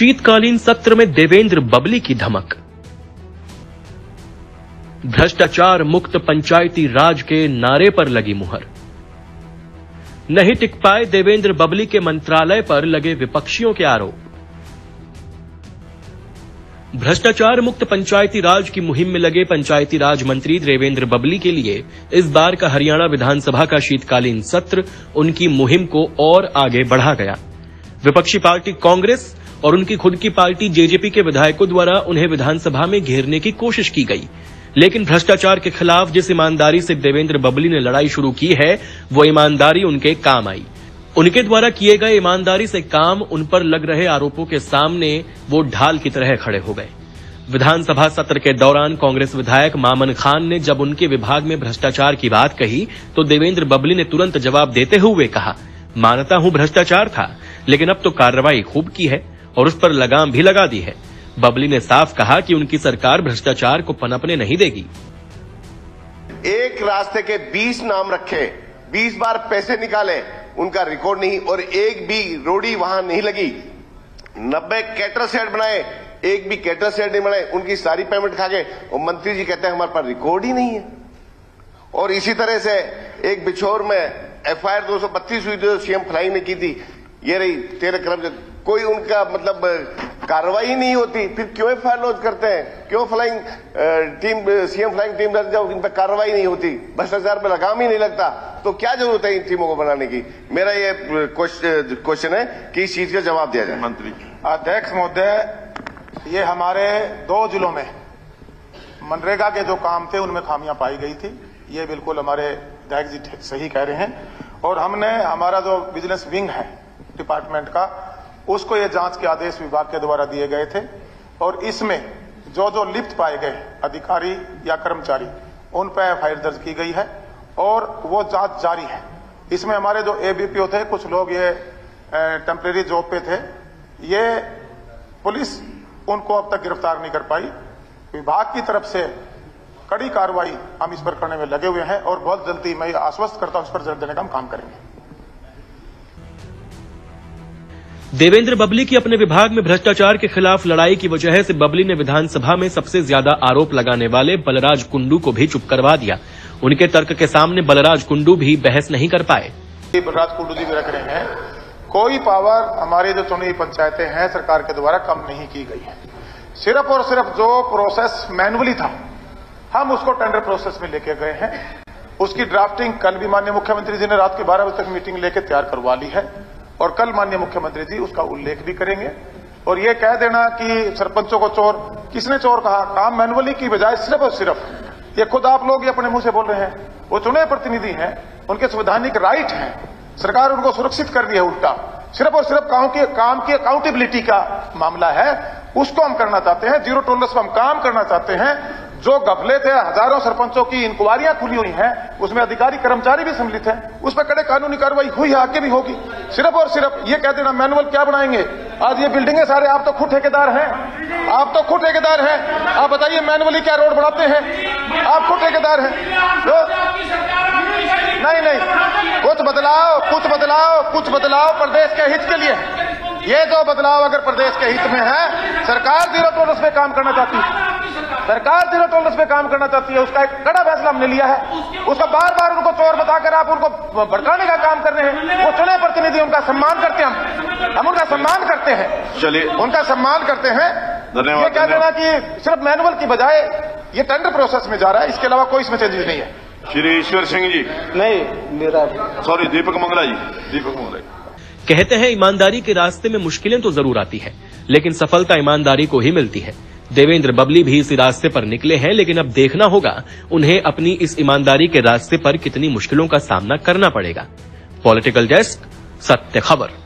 शीतकालीन सत्र में देवेंद्र बबली की धमक। भ्रष्टाचार मुक्त पंचायती राज के नारे पर लगी मुहर। नहीं टिक पाए देवेंद्र बबली के मंत्रालय पर लगे विपक्षियों के आरोप। भ्रष्टाचार मुक्त पंचायती राज की मुहिम में लगे पंचायती राज मंत्री देवेंद्र बबली के लिए इस बार का हरियाणा विधानसभा का शीतकालीन सत्र उनकी मुहिम को और आगे बढ़ा गया। विपक्षी पार्टी कांग्रेस और उनकी खुद की पार्टी जेजेपी के विधायकों द्वारा उन्हें विधानसभा में घेरने की कोशिश की गई। लेकिन भ्रष्टाचार के खिलाफ जिस ईमानदारी से देवेंद्र बबली ने लड़ाई शुरू की है, वो ईमानदारी उनके काम आई। उनके द्वारा किए गए ईमानदारी से काम उन पर लग रहे आरोपों के सामने वो ढाल की तरह खड़े हो गए। विधानसभा सत्र के दौरान कांग्रेस विधायक मामन खान ने जब उनके विभाग में भ्रष्टाचार की बात कही तो देवेंद्र बबली ने तुरंत जवाब देते हुए कहा, मानता हूँ भ्रष्टाचार था, लेकिन अब तो कार्रवाई खूब की है। और उस पर लगाम भी लगा दी है। बबली ने साफ़ कहा कि उनकी सरकार भ्रष्टाचार को पनपने नहीं देगी। एक रास्ते के 20 नाम रखे 20 बार पैसे निकाले, उनका रिकॉर्ड नहीं और एक भी रोडी वहाँ नहीं लगी। नब्बे कैटर सेट बनाए, एक भी कैटर सेट नहीं बनाए, उनकी सारी पेमेंट खा गए और मंत्री जी कहते हैं, हमारे पास रिकॉर्ड ही नहीं है। और इसी तरह से एक बिछोर में एफ़ आई आर दो सौ बत्तीस हुई जो सीएम फ्लाइंग ने की थी, ये रही तेरह कर्मचारी कोई उनका मतलब कार्रवाई नहीं होती फिर क्यों एफ़ लॉन्च करते हैं? क्यों flying team CM flying team जब इन पर कार्रवाई नहीं होती? भ्रष्टाचार पर लगाम ही नहीं लगता। तो क्या ज़रूरत है इन टीमों को बनाने की? मेरा ये क्वेश्चन है कि इस चीज़ का जवाब दिया जाए। मंत्री। अध्यक्ष महोदय ये हमारे दो जिलों में मनरेगा के जो काम थे उनमें खामियाँ पाई गई थी। ये बिल्कुल हमारे विधायक जी सही कह रहे हैं। और हमने हमारा जो बिज़नेस विंग है डिपार्टमेंट का उसको ये जाँच के आदेश विभाग के द्वारा दिए गए थे और इसमें जो जो लिप्त पाए गए अधिकारी या कर्मचारी, उन पर एफआईआर दर्ज की गई है और वो जाँच जारी है। इसमें हमारे जो एबीपीओ थे कुछ लोग ये टेम्परेरी जॉब पे थे। ये पुलिस उनको अब तक गिरफ़्तार नहीं कर पाई। विभाग की तरफ़ से कड़ी कार्रवाई हम इस पर करने में लगे हुए हैं और बहुत जल्दी मैं आश्वस्त करता हूँ, इस पर जल्द देने का हम काम करेंगे। देवेंद्र बबली की अपने विभाग में भ्रष्टाचार के खिलाफ लड़ाई की वजह से बबली ने विधानसभा में सबसे ज़्यादा आरोप लगाने वाले बलराज कुंडू को भी चुप करवा दिया। उनके तर्क के सामने बलराज कुंडू भी बहस नहीं कर पाए। बलराज कुंडू जी भी रख रहे हैं। कोई पावर हमारी जो चुनी पंचायतें हैं सरकार के द्वारा कम नहीं की गई है। सिर्फ़ और सिर्फ़ जो प्रोसेस मैनुअली था, हम उसको टेंडर प्रोसेस में लेके गए हैं। उसकी ड्राफ्टिंग कल भी माननीय मुख्यमंत्री जी ने रात के बारह बजे तक मीटिंग लेकर तैयार करवा ली है। और कल माननीय मुख्यमंत्री जी उसका उल्लेख भी करेंगे। और ये कह देना कि सरपंचों को चोर, किसने चोर कहा? काम मैनुअली की बजाय सिर्फ़ और सिर्फ़, ये खुद आप लोग ये अपने मुँह से बोल रहे हैं। वो चुने प्रतिनिधि हैं, उनके संवैधानिक राइट हैं। सरकार उनको सुरक्षित कर दी है उल्टा। सिर्फ़ और सिर्फ़ काम के, काम की अकाउंटेबिलिटी का मामला है। उसको हम करना चाहते हैं ज़ीरो टोलरेंस पर हम काम करना चाहते हैं। जो गफले थे, हज़ारों सरपंचों की इंक्वायरियाँ खुली हुई हैं, उसमें अधिकारी, कर्मचारी भी सम्मिलित हैं। उस पर कड़े कानूनी कार्रवाई हुई है आगे भी होगी। सिर्फ़ और सिर्फ़ ये कह देना, मैनुअल क्या बनाएँगे? आज ये बिल्डिंगें सारे, आप तो खुद ठेकेदार हैं। आप तो खुद ठेकेदार हैं। आप बताइए, मैनुअली क्या रोड बनाते हैं? आप खुद ठेकेदार हैं। तो नहीं नहीं। कुछ बदलाव कुछ बदलाव कुछ बदलाव प्रदेश के हित के लिए ये जो बदलाव अगर प्रदेश के हित में है, सरकार ज़ीरो टोलरेंस पे काम करना चाहती है। सरकार। ज़ीरो टोलरेंस पे काम करना चाहती है उसका एक कड़ा फैसला हमने लिया है। उसका बार बार उनको चोर बताकर आप उनको भड़काने का काम कर रहे हैं। वो चुने प्रतिनिधि उनका सम्मान करते हैं हम। हम उनका सम्मान करते हैं। चलिए। उनका सम्मान करते हैं। धन्यवाद, ये कह देना कि सिर्फ़ मैनुअल की बजाय ये टेंडर प्रोसेस में जा रहा है इसके अलावा कोई इसमें चेंजेस नहीं है। श्री ईश्वर सिंह जी। नहीं मेरा सॉरी दीपक मंगला जी। दीपक मंगला जी। कहते हैं ईमानदारी के रास्ते में मुश्किलें तो ज़रूर आती है लेकिन सफलता ईमानदारी को ही मिलती है। देवेंद्र बबली भी इसी रास्ते पर निकले हैं, लेकिन अब देखना होगा उन्हें अपनी इस ईमानदारी के रास्ते पर कितनी मुश्किलों का सामना करना पड़ेगा। पॉलिटिकल डेस्क, सत्य खबर।